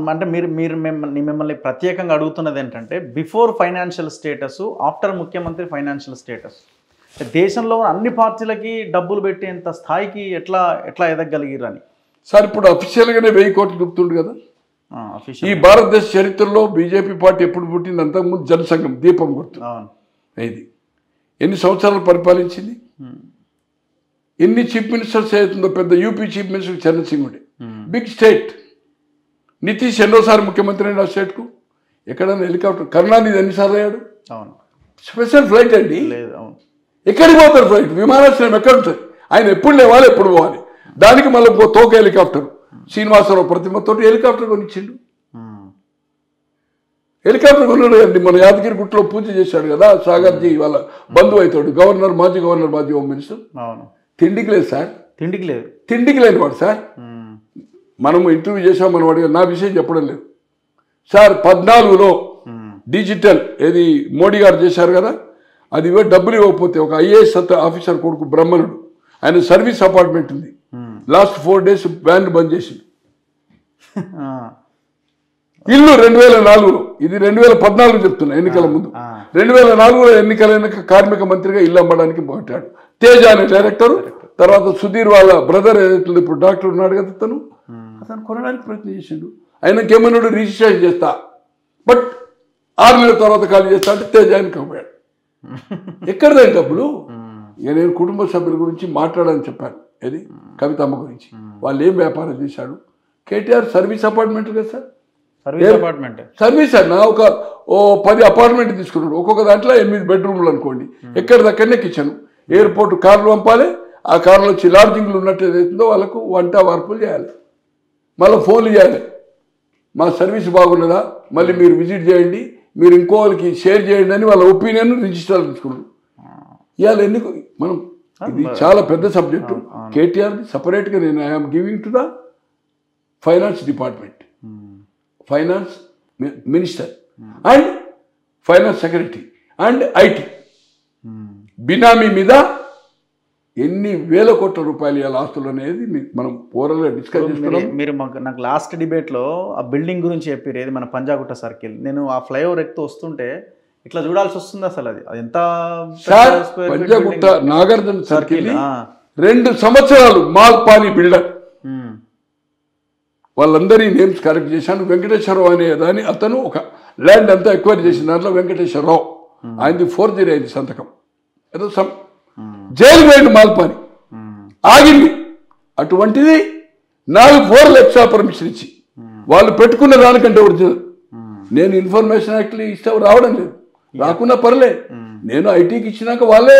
అంటే మీరు మీరు మిమ్మల్ని మిమ్మల్ని ప్రత్యేకంగా అడుగుతున్నది ఏంటంటే బిఫోర్ ఫైనాన్షియల్ స్టేటస్ ఆఫ్టర్ ముఖ్యమంత్రి ఫైనాన్షియల్ స్టేటస్ దేశంలో అన్ని పార్టీలకి డబ్బులు పెట్టేంత స్థాయికి ఎట్లా ఎట్లా ఎదగలిగిరు అని సార్ ఇప్పుడు అఫీషియల్గానే వెయ్యి కోట్లు చెప్తుండు కదా. ఈ భారతదేశ చరిత్రలో బీజేపీ పార్టీ ఎప్పుడు పుట్టింది? అంతకుముందు జనసంఘం దీపం గుర్తు. ఇది ఎన్ని సంవత్సరాలు పరిపాలించింది. ఎన్ని చీఫ్ మినిస్టర్స్ అవుతుందో పెద్ద UP chief minister Charan Singh ఉండే. Big state. నితీష్ ఎన్నోసారి ముఖ్యమంత్రి అయిన స్టేట్కు. ఎక్కడైనా హెలికాప్టర్ కరుణానిధి ఎన్నిసార్లు అయ్యాడు? అవును. స్పెషల్ ఫ్లైట్ అండి. లేదు అవును. ఎక్కడికి పోతారు ఫ్లైట్? విమానాశ్రయం ఎక్కడ ఉంటుంది? ఆయన ఎప్పుడు లేవాలి ఎప్పుడు పోవాలి? దానికి మళ్ళీ తోక హెలికాప్టర్. శ్రీనివాసరావు ప్రతిమతో హెలికాప్టర్ కొనిచ్చిండు. హెలికాప్టర్ కొన్నాడు అండి మన యాదగిరి గుట్లో పూజ చేశాడు కదా సాగర్జీ వాళ్ళ బంధువు అవుతాడు గవర్నర్ మాజీ గవర్నర్ మాజీ హోమ్ మినిస్టర్. అవును. తిండికి లేదు సార్. తిండికి లేదు. తిండికి లేని వాడు సార్ ఉమ్. మనం ఇంటర్వ్యూ చేసాం మనం అడిగా నా విషయం చెప్పడం లేదు సార్ పద్నాలుగులో. డిజిటల్ ఏది మోడీ గారు చేశారు కదా అది డబ్బులు ఇవ్వకపోతే ఒక ఐఏఎస్ ఆఫీసర్ కొడుకు బ్రహ్మణుడు ఆయన సర్వీస్ అపార్ట్మెంట్ ఉంది. Last four days ban bandh చేసింది. ఇల్లు రెండు వేల నాలుగులో ఇది రెండు వేల పద్నాలుగు చెప్తున్నా ఎన్నికల ముందు. రెండు వేల నాలుగులో ఎన్నికలైన కార్మిక మంత్రిగా ఇల్లు అమ్మడానికి మాట్లాడు తేజ అనే డైరెక్టర్ తర్వాత సుధీర్ వాళ్ళ బ్రదర్ ఏదైతుందో ఇప్పుడు డాక్టర్ ఉన్నాడు కదా తను? అతను కొనడానికి ప్రయత్నం చేసిండు. ఆయనకి ఏమన్నాడు రిజిస్ట్రేషన్ చేస్తా. బట్ ఆరు నెలల తర్వాత ఖాళీ చేస్తా అంటే తేజ ఆయన కమ్మాడు ఎక్కడదా డబ్బులు ఇక నేను కుటుంబ సభ్యుల గురించి మాట్లాడని చెప్పాను. ఏది? కవితమ్మ గురించి. వాళ్ళు ఏం వ్యాపారం చేశాడు కేటీఆర్ సర్వీస్ అపార్ట్మెంట్ కదా సార్? సర్వీస్ డిపార్ట్మెంట్ సర్వీస్ అన్న? ఒక ఓ పది అపార్ట్మెంట్ తీసుకున్నాడు. ఒక్కొక్క దాంట్లో ఎనిమిది బెడ్రూమ్లు అనుకోండి. ఎక్కడిదక్కడనే కిచెన్. ఎయిర్పోర్ట్ కార్లు పంపాలి. ఆ కార్లో వచ్చి లాడ్జింగ్లు ఉన్నట్టు ఏదైతుందో వాళ్ళకు వంట వార్పులు చేయాలి. మళ్ళీ ఫోన్లు చేయాలి. మా సర్వీస్ బాగున్నదా? మళ్ళీ మీరు విజిట్ చేయండి. మీరు ఇంకో వాళ్ళకి షేర్ చేయండి అని వాళ్ళ ఒపీనియన్ రిజిస్టర్ తీసుకున్నాడు ఇవాళ ఎన్ని మనం ఇది చాలా పెద్ద సబ్జెక్టు. కేటీఆర్ సపరేట్గా నేను I'm giving to the finance department finance minister and finance secretary and IT benami మీద ఎన్ని వేల కోట్ల రూపాయలు ఇవాళ ఆస్తులు అనేది మనం ఓవరాల్గా డిస్కస్ చేస్తున్నాం. మీరు మాకు నాకు లాస్ట్ డిబేట్లో ఆ బిల్డింగ్ గురించి చెప్పారు ఏది మన పంజాగుట్ట సర్కిల్. నేను ఆ ఫ్లైఓవర్ ఎక్కుతూ వస్తుంటే ఇట్లా చూడాల్సి వస్తుంది అసలు అది. అది ఎంత పంజాగుట్ట. నాగార్జున సర్కిల్. రెండు సంవత్సరాలు మాల్ పానీ బిల్డర్. ఉమ్. వాళ్ళందరి నేమ్స్ కరెక్ట్ చేశాను. వెంకటేశ్వరరావు అనే దాని అతను ఒక ల్యాండ్ అంతా ఎక్వైర్ చేసిన దాంట్లో వెంకటేశ్వరరావు. ఆయనది ఫోర్ జీరో సంతకం. ఏదో సమ్ జైలు వేయండి మాల్పాని. ఆగింది. అటువంటిది నాకు ఫోర్ ఎక్స్ట్రా పర్మిషన్ ఇచ్చి. వాళ్ళు పెట్టుకున్న దానికంటే ఒరిజినల్ నేను ఇన్ఫర్మేషన్ యాక్ట్లీ ఇష్టం రావడం లేదు. రాకున్నా పర్లే. నేను ఐటీకి ఇచ్చినాక వాళ్ళే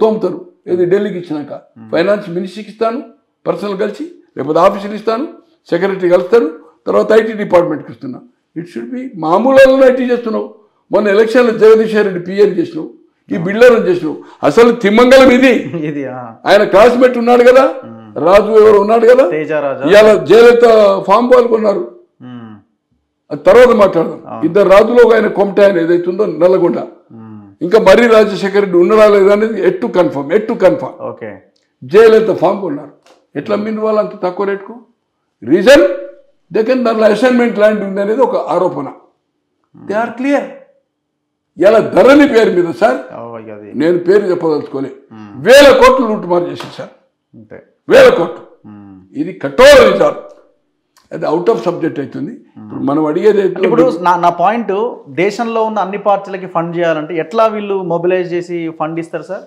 తోముతారు. ఏది ఢిల్లీకి ఇచ్చినాక. ఫైనాన్స్ మినిస్ట్రీకి ఇస్తాను పర్సనల్ కలిసి లేకపోతే ఆఫీసులు ఇస్తాను సెక్రటరీ కలుస్తారు తర్వాత ఐటీ డిపార్ట్మెంట్కి ఇస్తున్నా. ఇట్ షుడ్ బి మామూలు ఐటీ చేస్తున్నావు. మొన్న ఎలక్షన్లో జగదీశ్వర్ రెడ్డి పిఎన్ చేసినావు. ఈ బిల్డర్ చేసినావు అసలు తిమ్మంగళం ఇది. ఆయన క్లాస్మేట్ ఉన్నాడు కదా? రాజు ఎవరు ఉన్నాడు కదా? ఇవాళ జయలలిత ఫామ్. అది తర్వాత మాట్లాడదాం. ఇద్దరు రాజులో ఆయన కొమట ఆయన ఏదైతుందో నల్లగొండ. ఇంకా మర్రి రాజశేఖర రెడ్డి ఉన్నాడా లేదా అనేది ఎట్టు కన్ఫర్మ్ ఎట్టు కన్ఫర్మ్. ఓకే. జయలలిత ఫామ్ కొన్నారు. ఎట్లా అమ్మింది వాళ్ళు అంత తక్కువ రేటుకు? రీజన్ దగ్గర దాంట్లో అసైన్మెంట్ ల్యాండ్ ఉంది అనేది ఒక ఆరోపణ. దే ఆర్ క్లియర్ ఇలా ధరని పేరు మీద సార్? నేను పేరు చెప్పదలుచుకోలే వేల కోట్లు లూటుమారు చేశారు సార్. వేల కోట్లు. ఇది కఠోర నిజాలు అది అవుట్ ఆఫ్ సబ్జెక్ట్ అవుతుంది. ఇప్పుడు మనం అడిగేది ఇప్పుడు నా నా పాయింట్ దేశంలో ఉన్న అన్ని పార్టీలకి ఫండ్ చేయాలంటే ఎట్లా వీళ్ళు మొబిలైజ్ చేసి ఫండ్ ఇస్తారు సార్?